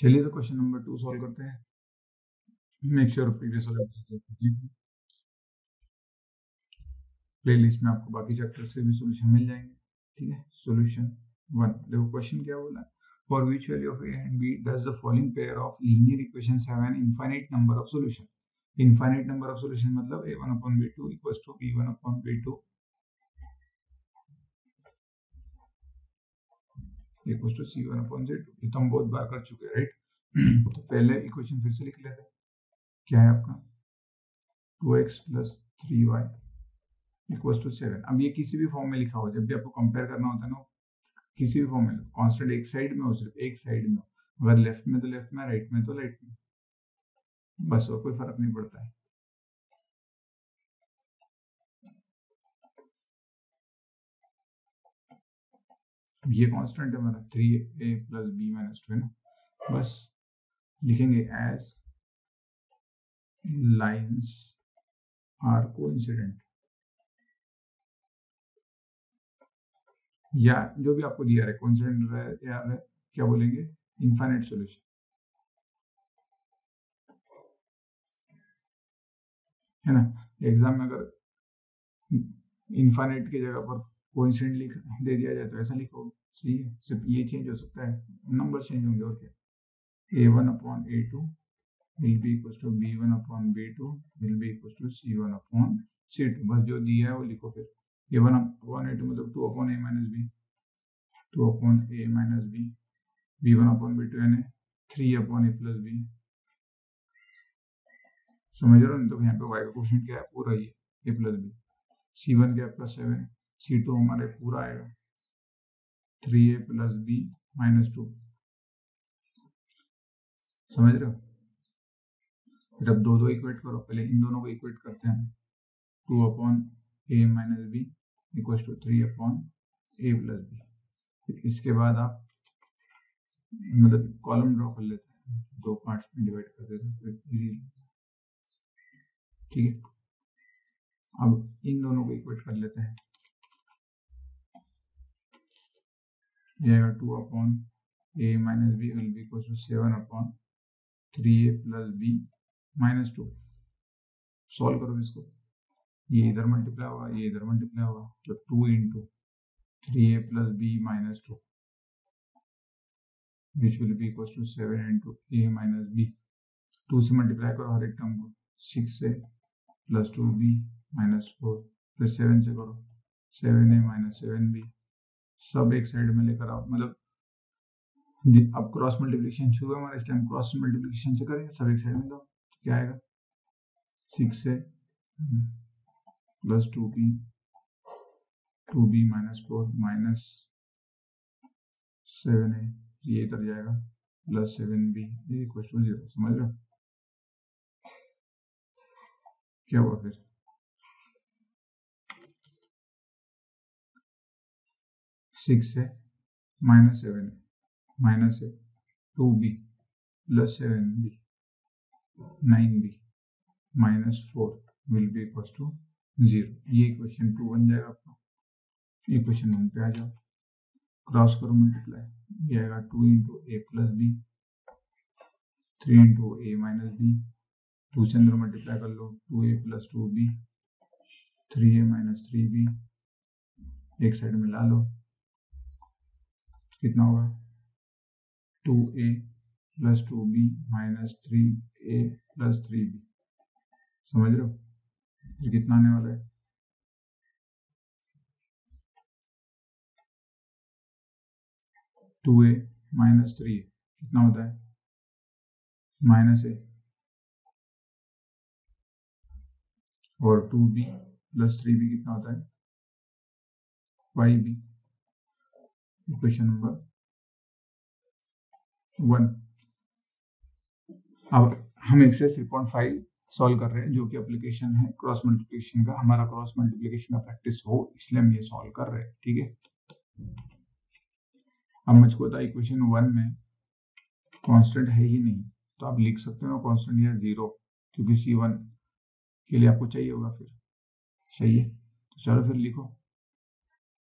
चलिए तो question number two solve करते हैं। मेक श्योर प्रीवियस प्लेलिस्ट में आपको बाकी चैप्टर से भी सॉल्यूशन मिल जाएँगे। ठीक है? सॉल्यूशन वन देखो क्वेश्चन क्या बोला? For which value of a and b does the following pair of linear equation have an infinite number of solution infinite number of solution मतलब a one upon b two equal to b one upon b two equals to c1 upon z2 ये तो हम बहुत बार कर चुके हैं right तो पहले इक्वेशन फिर से लिख लेते हैं। क्या है आपका? 2x plus three y equals to seven अब ये किसी भी फॉर्म में लिखा हो, जब भी आपको कंपेयर करना होता है ना, किसी भी फॉर्म में कांस्टेंट एक साइड में हो, सिर्फ़ एक साइड में हो। अगर लेफ़्ट में तो लेफ़्ट में राइट में तो राइट में। बस और कोई फ़र्क नहीं पड़ता है। ये कांस्टेंट है हमारा three a plus b minus two है ना। बस लिखेंगे एज लाइंस आर कोइंसिडेंट या जो भी आपको दिया है कोइंसिडेंट है या है क्या बोलेंगे? इनफाइनाइट सॉल्यूशन है ना? एग्ज़ाम में अगर इनफाइनाइट की जगह पर कोइंसिडेंट लिख, दे दिया जाए तो ऐसा लिखो सही है सिर्फ़ ये चेंज हो सकता है नंबर चेंज होंगे और क्या। A one upon a two will be equal to b be equals to b1 upon b2 will be equals to c1 upon c2 बस जो दिया है वो लिखो फिर। A1 upon a2 मतलब 2 upon a minus b 2 upon a minus b b1 upon b2 यानी 3 upon a plus b समझ रहे हो तो यहाँ पे y का क्वेश्चन क्या है? पूरा ही है a plus b c1 क्या प्लस सेवन c2 हमारे पूरा आएगा। Three a plus b minus two समझ रहे हो? अब दो दो इक्वेट करो, पहले इन दोनों को इक्वेट करते हैं। Two upon a minus b equal to three upon a plus b फिर इसके बाद आप मतलब कॉलम ड्रॉ कर लेते हैं। दो पार्ट्स में डिवाइड कर देते हैं ठीक है? अब इन दोनों को इक्वेट कर लेते हैं। ये two upon a minus b will be equal seven upon three a plus b minus two. Solve करो इसको। ये इधर मल्टीप्लाई होगा, ये इधर मल्टीप्लाई होगा तो two into three a plus b minus two. Which will be equal to seven into a minus b. Two से मल्टीप्लाई करो हर एक टर्म को। Six a plus two b minus four. फिर सेवन से करो। Seven a minus seven b. सब एक साइड में लेकर आओ। मतलब अब क्रॉस मल्टीप्लिकेशन शुरू है हमारा, इसलिए हम क्रॉस मल्टीप्लिकेशन से करेंगे, सब एक साइड में दो क्या आएगा? सिक्स से plus two b two b minus four minus seven है ये इधर जाएगा plus seven b equal to zero समझ रहे हो? क्या हुआ फिर? सिक्स है माइनस सेवन है माइनस है two b plus seven b nine b minus four will be equal to zero ये इक्वेशन टू बन जाएगा आपका। इक्वेशन वन पे आ जाओ। क्रॉस करो मल्टीप्लाई ये आएगा two into a plus b three into a minus b two से अंदर मल्टीप्लाई कर लो। Two a plus two b three a minus three b एक साइड में ला लो। कितना होगा two a plus two b minus three a plus three b. समझ रहे हो? फिर कितना आने वाला है? Two a minus three a. कितना होता है? Minus a. और two b plus three b कितना होता है? Five b. Equation number one अब हम exercise three point five solve कर रहे हैं, जो कि एप्लीकेशन है क्रॉस मल्टीप्लिकेशन का, हमारा क्रॉस मल्टीप्लिकेशन का प्रैक्टिस हो, इसलिए हम ये सॉल्व कर रहे हैं, ठीक है? अब मुझको था इक्वेशन वन में कांस्टेंट है ही नहीं तो आप लिख सकते हो कांस्टेंट या ज़ीरो क्योंकि सी वन के लिए आपको चाहिए होगा फिर। सही है? तो चलो फिर लिखो।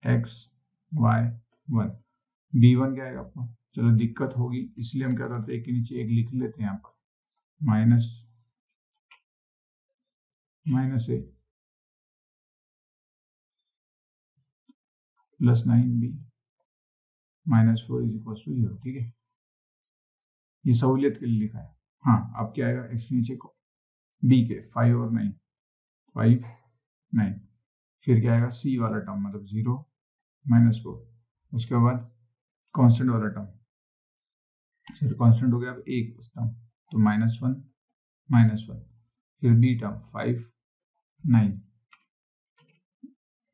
X y one b one क्या आएगा आपको? चलो दिक्कत होगी, इसलिए हम क्या करते हैं, एक के नीचे एक लिख लेते हैं यहाँ पर। Minus minus a plus nine b minus four is equal to zero ठीक है? ये सहूलियत के लिए लिखा है। हाँ अब क्या आएगा? एक्स के नीचे को बी के फाइव और नाइन फाइव नाइन फिर क्या आएगा? सी वाला टर्म मतलब ज़ीरो माइनस फोर उसके बाद कांस्टेंट वाला टर्म फिर कांस्टेंट हो गया अब एक टर्म तो माइनस वन माइनस वन फिर बी टर्म फाइव नाइन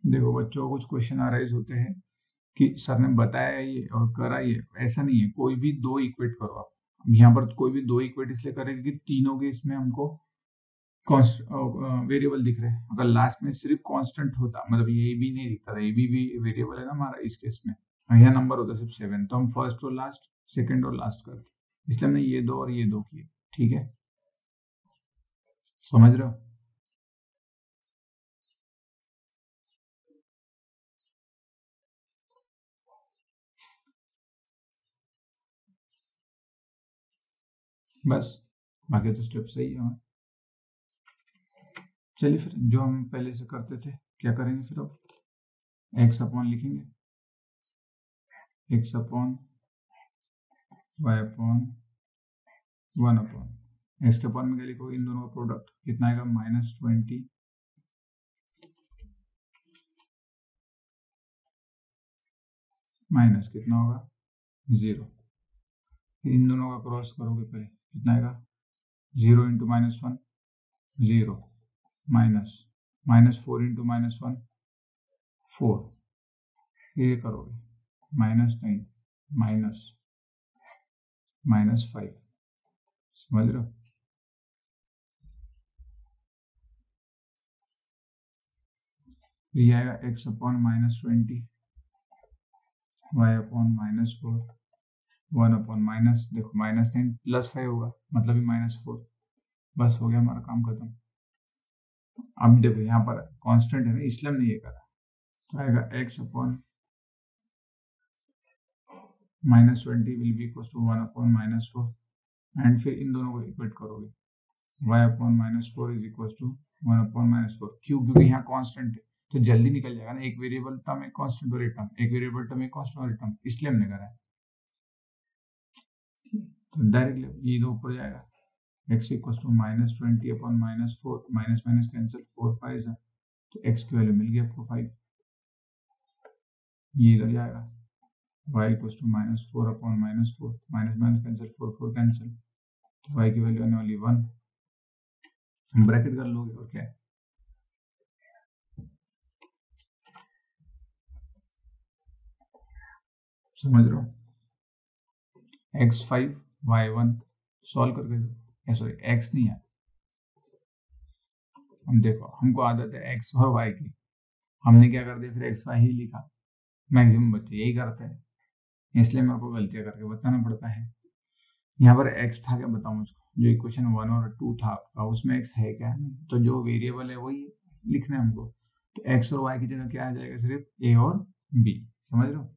देखो बच्चों कुछ क्वेश्चन अराइज होते हैं कि सर ने बताया ये और करा ये ऐसा नहीं है। कोई भी दो इक्वेट करो आप। यहाँ पर कोई भी दो इक्वेट इसलिए करेंगे कि तीनों के इसमें हमको वेरिएबल दिख रहे हैं। अगर लास्ट में सिर्फ़ कांस्टेंट होता मतलब ये भी नहीं दिखता था ये भी, भी वेरिएबल है ना हमारा इस केस में। यह नंबर होता है सिर्फ़ सेवन। तो हम फ़र्स्ट और लास्ट सेकंड और लास्ट करते इसलिए हमने ये दो और ये दो किए, ठीक है? समझ रहे हो? बस, बाकी तो स्टेप सही है। चलिए फिर, जो हम पहले से करते थे, क्या करेंगे फिर अब? एक्स अपॉन लिखेंगे? X upon y upon one upon x के अपॉन में क्या लिखोगे? इन दोनों का प्रोडक्ट कितना आएगा? माइनस ट्वेंटी माइनस कितना होगा? ज़ीरो इन दोनों का क्रॉस करोगे पहले, कितना आएगा? Zero into minus one zero minus minus four into minus one four ये करोगे। Minus nine minus minus five समझ रहे हो? ये आएगा x upon minus twenty y upon minus four one upon minus देखो माइनस टेन प्लस फाइव होगा मतलब माइनस फोर बस हो गया हमारा काम खत्म. अब देखो यहाँ पर कांस्टेंट है ना, इसलिए हमने ये करा. तो आएगा x upon minus twenty will be equal to one upon minus four and फिर इन दोनों को इक्वेट करोगे। Y upon minus four is equal to one upon minus four क्यों क्योंकि यहाँ कांस्टेंट है। तो जल्दी निकल जाएगा ना। एक वेरिएबल टर्म एक कांस्टेंट वाली टर्म एक वेरिएबल टर्म एक कांस्टेंट वाली टर्म इसलिए हमने करा है। तो डायरेक्टली ये दो ऊपर जाएगा। X equal to minus twenty upon minus four minus minus cancel four five तो x की वैल्यू मिल गई आपको फाइव ये इधर जाएगा। Y equal to minus four upon minus four minus minus cancel four four cancel तो y की वैल्यू आने वाली वन ब्रैकेट कर लोगे और क्या? समझ रहे हो? X five y one solve करके दो। सॉरी एक्स नहीं है हम देखो, हमको आदत है एक्स और वाई की। हमने क्या कर दिया? फिर एक्स वाई ही लिखा। मैक्सिमम बच्चे यही करते हैं। इसलिए मेरे को गलतियाँ करके बताना पड़ता है। यहाँ पर एक्स था क्या बताऊँ मुझको? जो इक्वेशन वन और टू था आपका, उसमें एक्स है क्या? तो जो वेरिएबल है वही लिखना है हमको। तो एक्स और वाई की जगह क्या आ जाएगा? सिर्फ़ ए और बी समझ लो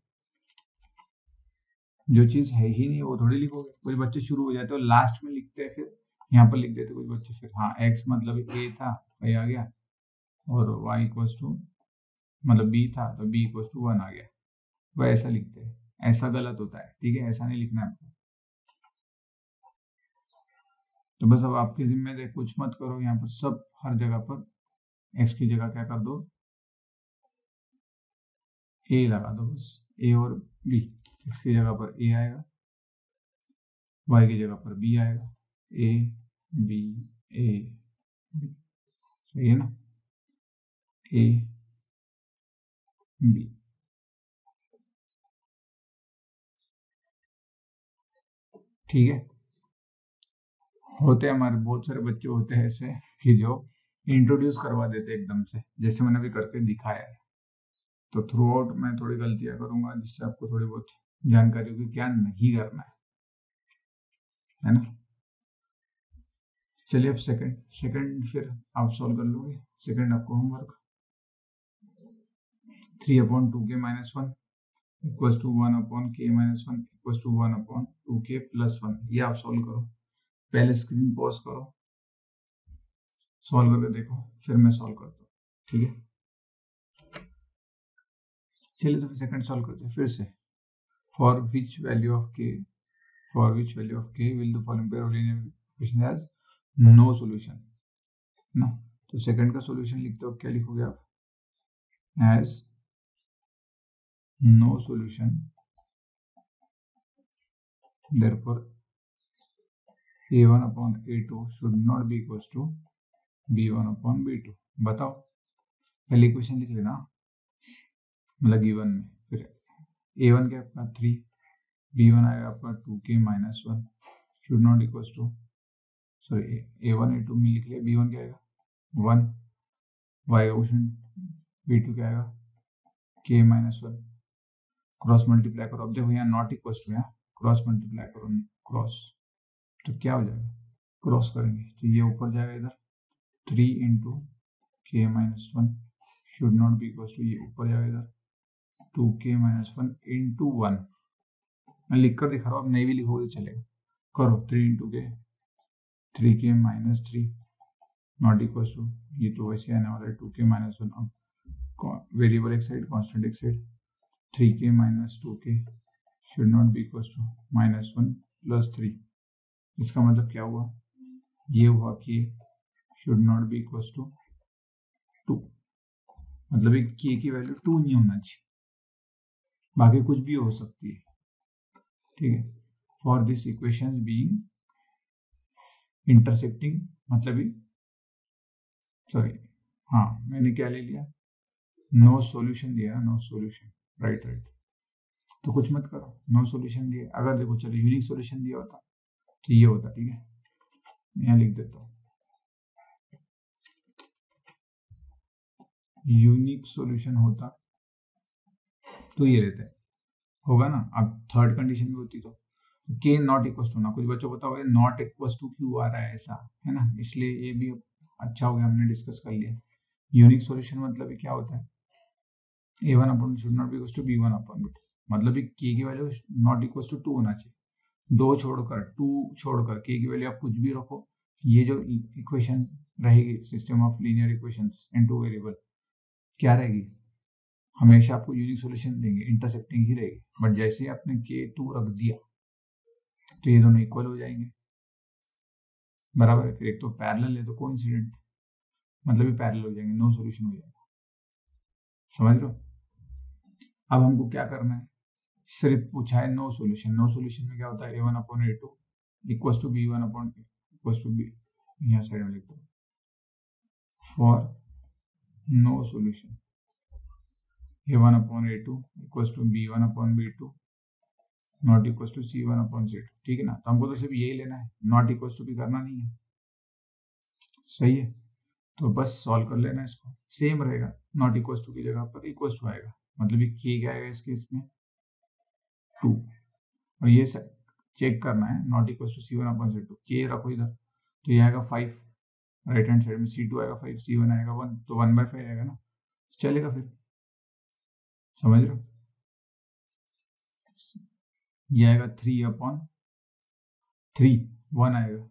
जो चीज़ है ही नहीं, वो थोड़ी लिखोगे। कुछ बच्चे शुरू हो जाते हो लास्ट में लिखते हैं फिर। यहाँ पर लिख देते कुछ बच्चे फिर। हाँ एक्स मतलब ए था वही आ गया। और वाई इक्वस टू मतलब बी था तो बी इक्वस टू वन आ गया। वह ऐसा लिखते हैं। ऐसा गलत होता है, ठीक है? ऐसा नहीं लिखना है आपको। तो बस अब आपके जिम्मे दे कुछ मत करो, यहाँ पर सब हर जगह पर एक्स की जगह क्या कर दो? ए लगा दो बस। ए और बी एक्स की जगह पर ए आएगा। वाई की जगह पर बी आएगा। ए बी ए सही है ना? ए बी ठीक है? होते हमारे, बहुत सारे बच्चे होते हैं ऐसे कि जो इंट्रोड्यूस करवा देते एकदम से, जैसे मैंने अभी करके दिखाया है। तो थ्रू आउट मैं थोड़ी गलतियाँ करूँगा जिससे आपको थोड़ी बहुत जानकारी होगी क्या नहीं करना है। है ना? चलिए अब सेकंड सेकंड फिर आप सॉल्व कर लोगे। सेकंड आपको homework three upon two k minus one equal to one upon k minus one equal to one upon two k plus one ये आप सॉल्व करो। पहले स्क्रीन पॉज करो। सॉल्व करके देखो। फिर मैं सॉल्व करता हूँ। ठीक है? चलिए तो फिर सेकंड सॉल्व करते हैं। फिर से। For which value of k for which value of k will the following pair of linear equation has no solution ना तो सेकंड का सॉल्यूशन लिखते हो। क्या लिखोगे आप? As no solution. Therefore a1 upon a2 should not be equals to b1 upon b2 बताओ पहले इक्वेशन लिख लेना। मतलब गिवन में। फिर a1 क्या आपका? थ्री b1 आएगा आपका two k minus one should not equals to sorry a one a two में लिख लिया। बी वन क्या आएगा? One y question b two क्या आएगा? के माइनस वन क्रॉस मल्टीप्लाई करो। अब देखो यहाँ नॉट इक्वल टू यहाँ क्रॉस मल्टीप्लाई करो क्रॉस तो क्या हो जाएगा? क्रॉस करेंगे। तो ये ऊपर जाएगा इधर। Three into k minus one should not be equal to ये ऊपर जाएगा इधर। टू के माइनस वन इंटू वन मैं लिख कर दिखा रहा हूँ, अब नहीं भी लिखोगे तो चलेगा। करो three into k three k minus three not equal to ये तो वैसे आने वाला है टू के माइनस वन अब वेरिएबल एक साइड कॉन्स्टेंट एक side three k minus two k should not be equal to minus one plus three इसका मतलब क्या हुआ? ये हुआ कि should not be equal to two मतलब एक के की वैल्यू टू नहीं होना चाहिए। बाकी कुछ भी हो सकती है। ठीक है? For this equation being intersecting मतलब सॉरी हाँ मैंने क्या ले लिया? नो सॉल्यूशन दिया नो सॉल्यूशन राइट राइट तो कुछ मत करो। नो सॉल्यूशन दिए। अगर देखो, चलो यूनिक सॉल्यूशन दिया होता तो ये होता, ठीक है? यहाँ लिख देता हूँ। यूनिक सॉल्यूशन होता तो ये रहता है। होगा ना? अब थर्ड कंडीशन भी होती तो। के नॉट इक्व टू ना। कुछ बच्चों बताओ नॉट इक्व टू क्यों आ रहा है ऐसा, है ना? इसलिए ये भी अच्छा हो गया, हमने डिस्कस कर लिया। यूनिक सॉल्यूशन मतलब क्या होता है? A one upon should not be two b one upon b मतलब के की value not equal to two होना चाहिए। दो छोड़कर टू छोड़कर के की वैल्यू आप कुछ भी रखो, ये जो इक्वेशन रहेगी system of linear equation in two variable क्या रहेगी? हमेशा आपको यूनिक सॉल्यूशन देंगे इंटरसेक्टिंग ही रहेगी। बट जैसे ही आपने के टू रख दिया तो ये दोनों इक्वल हो जाएँगे। बराबर है, फिर एक तो पैरेलल है तो कोइंसिडेंट मतलब ये पैरेलल हो जाएँगे नो सॉल्यूशन हो जाएगा। समझ लो अब हमको क्या करना है? सिर्फ़ पूछा है नो सॉल्यूशन नो सॉल्यूशन में क्या होता है? A one upon a two equal to b one upon equal to b यहाँ साइड में लिख दो for no solution a one upon a two equal to b one upon b two not equal to c one upon c two ठीक है ना? तो हमको तो सिर्फ़ यही लेना है. नॉट इक्वल टू भी करना नहीं है. सही है? तो बस सॉल्व कर लेना इसको. सेम रहेगा. नॉट इक्वल टू की जगह पर इक्वल टू आएगा. मतलब ये के क्या आएगा इस केस में? टू और ये चेक करना है not equal to c one upon c two के रखो इधर तो ये आएगा फाइव राइट हैंड साइड में सी टू आएगा फाइव सी वन आएगा वन तो वन बाय फाइव आएगा ना? चलेगा फिर। समझ रहे हो? ये आएगा थ्री अपॉन थ्री वन आएगा।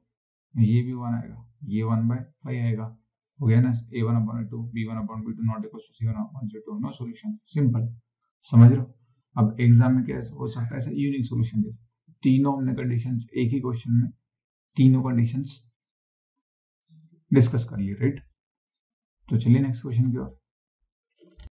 ये भी वन आएगा, ये वन बाय फाइव आएगा। हो गया ना a one upon two b one upon b two not equal to c one upon c two no solution simple समझ रहे हो? अब एग्ज़ाम में क्या हो सकता है? ऐसा यूनिक सोल्यूशन दे तीनों हमने कंडीशन एक ही क्वेश्चन में तीनों कंडीशन डिस्कस कर लिए राइट तो चलिए नेक्स्ट क्वेश्चन की ओर।